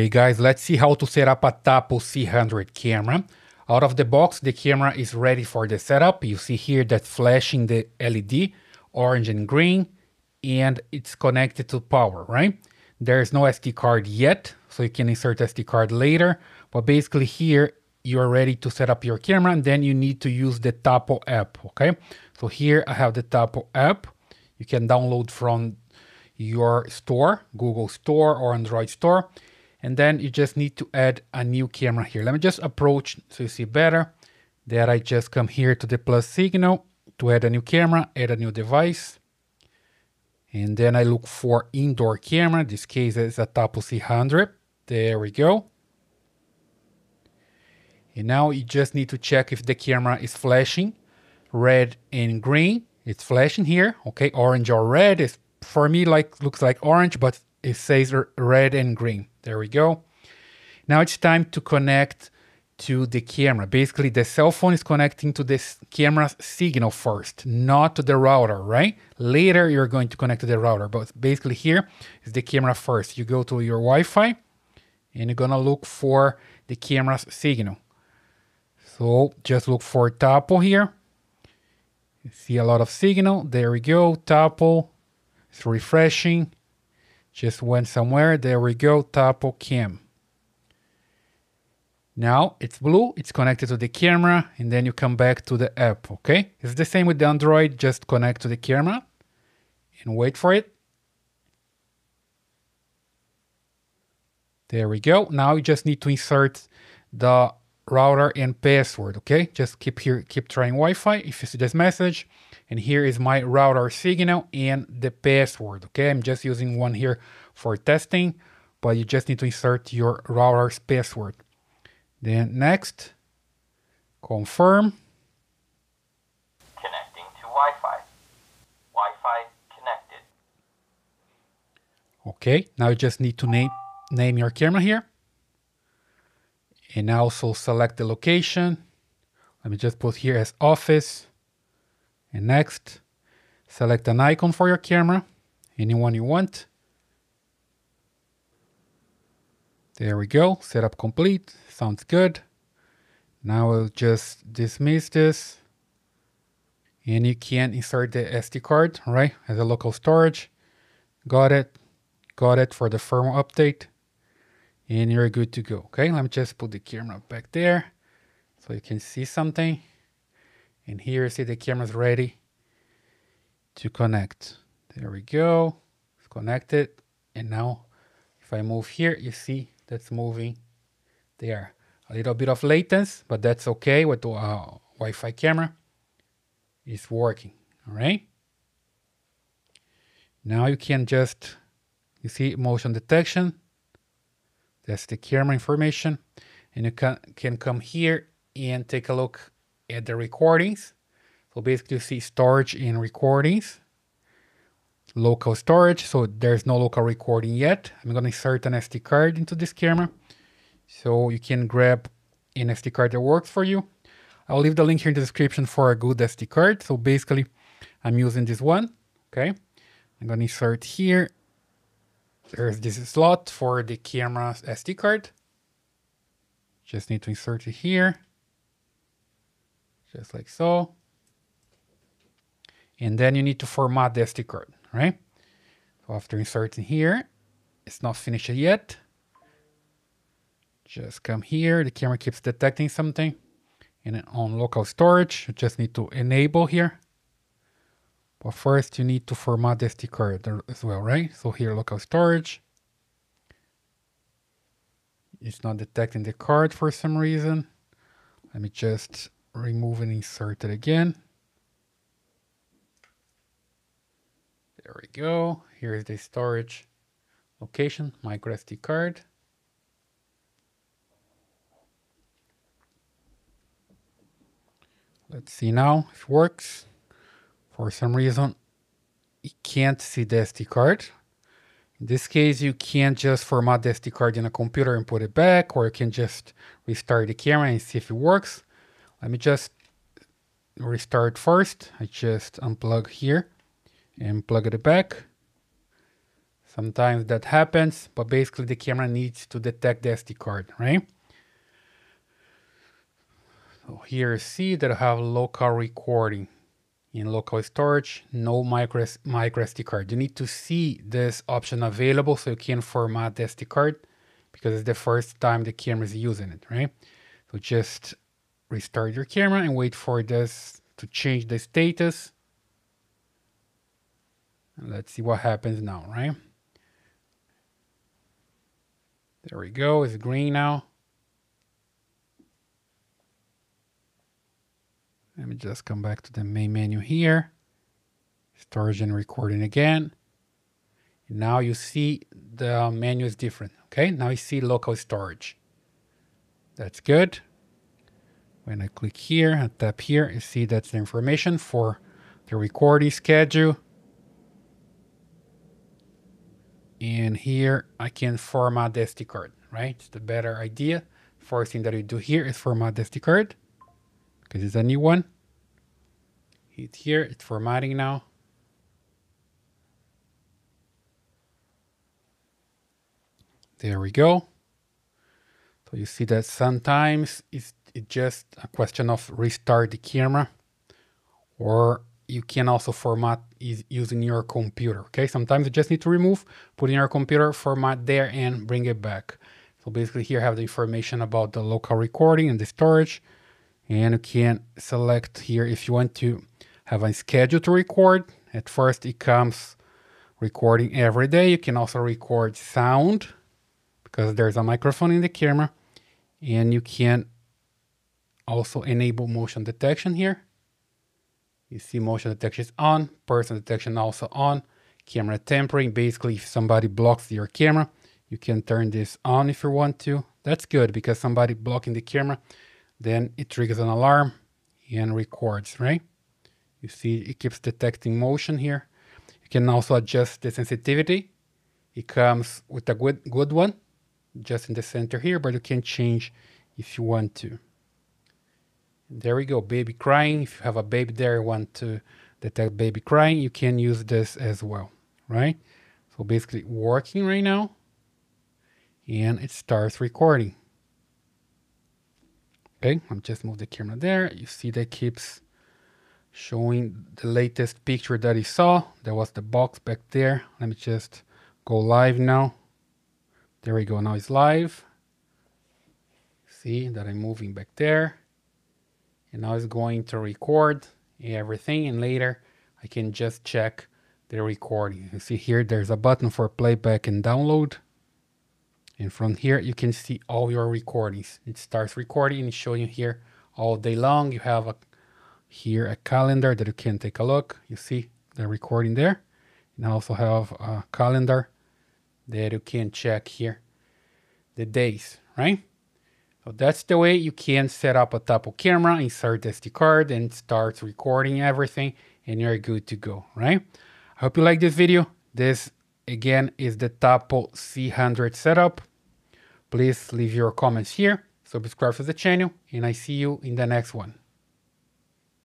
Hey guys, let's see how to set up a Tapo C100 camera. Out of the box, the camera is ready for the setup. You see here that flashing the LED, orange and green, and it's connected to power, right? There's no SD card yet, so you can insert SD card later. But basically here, you're ready to set up your camera and then you need to use the Tapo app, okay? So here I have the Tapo app. You can download from your store, Google Store or Android Store and then you just need to add a new camera here. Let me just approach so you see better that I just come here to the plus signal to add a new camera, add a new device. And then I look for indoor camera. In This case is a Tapo C100. There we go. And now you just need to check if the camera is flashing red and green. It's flashing here. Okay, orange or red is for me like looks like orange, but it says red and green. There we go. Now it's time to connect to the camera. Basically, the cell phone is connecting to this camera signal first, not to the router, right? Later, you're going to connect to the router, but basically here is the camera first. You go to your Wi-Fi and you're gonna look for the camera's signal. So just look for Tapo here. You see a lot of signal. There we go, Tapo. It's refreshing. Just went somewhere. There we go. Tapo Cam. Now it's blue. It's connected to the camera. And then you come back to the app. Okay. It's the same with the Android. Just connect to the camera and wait for it. There we go. Now you just need to insert the router and password. Okay. Just keep here, keep trying Wi-Fi. If you see this message, and here is my router signal and the password. Okay, I'm just using one here for testing, but you just need to insert your router's password. Then next, confirm. Connecting to Wi-Fi. Wi-Fi connected. Okay, now you just need to name name your camera here. And also select the location. Let me just put here as office. And next, select an icon for your camera, anyone you want. There we go, setup complete, sounds good. Now we'll just dismiss this. And you can insert the SD card, right, as a local storage. Got it, got it for the firmware update. And you're good to go, okay? Let me just put the camera back there so you can see something. And here, see the camera's ready to connect. There we go. It's connected. And now if I move here, you see that's moving there. A little bit of latency, but that's okay with the uh, Wi-Fi camera. It's working, all right? Now you can just, you see motion detection. That's the camera information. And you can, can come here and take a look at the recordings. So basically you see storage in recordings, local storage. So there's no local recording yet. I'm gonna insert an SD card into this camera. So you can grab an SD card that works for you. I'll leave the link here in the description for a good SD card. So basically I'm using this one, okay? I'm gonna insert here. There's this slot for the camera's SD card. Just need to insert it here just like so. And then you need to format the SD card, right? So after inserting here, it's not finished yet. Just come here, the camera keeps detecting something. And then on local storage, you just need to enable here. But first you need to format the SD card as well, right? So here, local storage. It's not detecting the card for some reason. Let me just remove and insert it again. There we go. Here's the storage location, micro SD card. Let's see now if it works. For some reason, you can't see the SD card. In this case, you can't just format the SD card in a computer and put it back, or you can just restart the camera and see if it works. Let me just restart first. I just unplug here and plug it back. Sometimes that happens, but basically the camera needs to detect the SD card, right? So here see that I have local recording in local storage, no micro, micro SD card. You need to see this option available so you can format the SD card because it's the first time the camera is using it, right? So just restart your camera and wait for this to change the status. And let's see what happens now, right? There we go, it's green now. Let me just come back to the main menu here. Storage and recording again. Now you see the menu is different. Okay, now you see local storage. That's good. When I click here and tap here, you see that's the information for the recording schedule. And here I can format the SD card, right? It's the better idea. First thing that you do here is format the SD card because it's a new one. Hit here, it's formatting now. There we go. So you see that sometimes it's, it's just a question of restart the camera or you can also format using your computer. Okay, sometimes you just need to remove, put in your computer, format there and bring it back. So basically here I have the information about the local recording and the storage and you can select here if you want to have a schedule to record. At first it comes recording every day. You can also record sound because there's a microphone in the camera and you can also enable motion detection here. You see motion detection is on, person detection also on, camera tempering. Basically, if somebody blocks your camera, you can turn this on if you want to. That's good because somebody blocking the camera, then it triggers an alarm and records, right? You see it keeps detecting motion here. You can also adjust the sensitivity. It comes with a good, good one, just in the center here, but you can change if you want to. There we go, baby crying. If you have a baby there, you want to detect baby crying, you can use this as well, right? So basically working right now and it starts recording. Okay, I'll just move the camera there. You see that keeps showing the latest picture that he saw. There was the box back there. Let me just go live now. There we go, now it's live. See that I'm moving back there. And now it's going to record everything and later I can just check the recording. You see here, there's a button for playback and download. And from here, you can see all your recordings. It starts recording and showing you here all day long. You have a here a calendar that you can take a look. You see the recording there. And I also have a calendar that you can check here the days, right? So that's the way you can set up a Tapo camera, insert SD card and start recording everything and you're good to go, right? I hope you like this video. This again is the Tapo C100 setup. Please leave your comments here, subscribe to the channel, and I see you in the next one.